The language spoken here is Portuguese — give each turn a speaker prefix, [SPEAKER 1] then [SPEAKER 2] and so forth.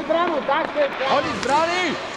[SPEAKER 1] stranu, tak,
[SPEAKER 2] Oni zbrali!